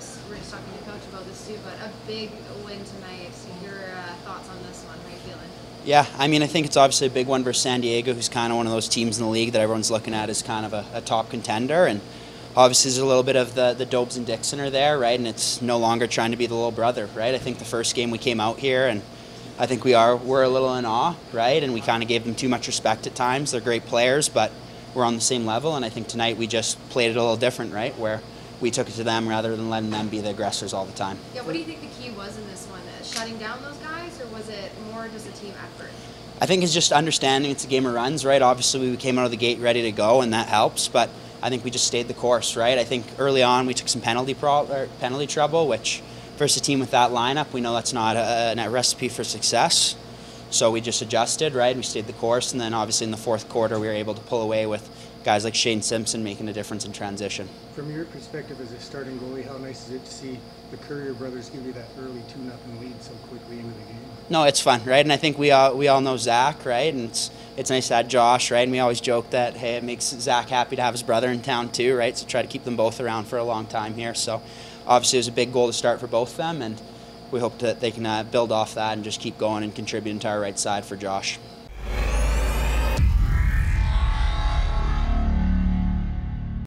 else. We are just talking to coach about this too, but a big win tonight. Your uh, thoughts on this one? How you feeling? Yeah, I mean, I think it's obviously a big one versus San Diego, who's kind of one of those teams in the league that everyone's looking at as kind of a, a top contender. And obviously, there's a little bit of the, the Dobes and Dickson are there, right? And it's no longer trying to be the little brother, right? I think the first game we came out here, and I think we are we're a little in awe, right? And we kind of gave them too much respect at times. They're great players, but we're on the same level. And I think tonight we just played it a little different, right? Where we took it to them rather than letting them be the aggressors all the time. Yeah, what do you think the key was in this one? Uh, shutting down those guys, or was it more just a team effort? I think it's just understanding it's a game of runs, right? Obviously, we came out of the gate ready to go, and that helps. But I think we just stayed the course, right? I think early on we took some penalty pro- penalty trouble, which versus a team with that lineup, we know that's not a, a recipe for success. So we just adjusted, right? We stayed the course, and then obviously in the fourth quarter we were able to pull away with guys like Shane Simpson making a difference in transition. From your perspective as a starting goalie, how nice is it to see the Currier brothers give you that early two nothing lead so quickly into the game? No, it's fun, right? And I think we all we all know Zach, right? And it's it's nice to have Josh, right? And we always joke that hey, it makes Zach happy to have his brother in town too, right? So try to keep them both around for a long time here. So obviously it was a big goal to start for both of them, and we hope that they can uh, build off that and just keep going and contributing to our right side for Josh.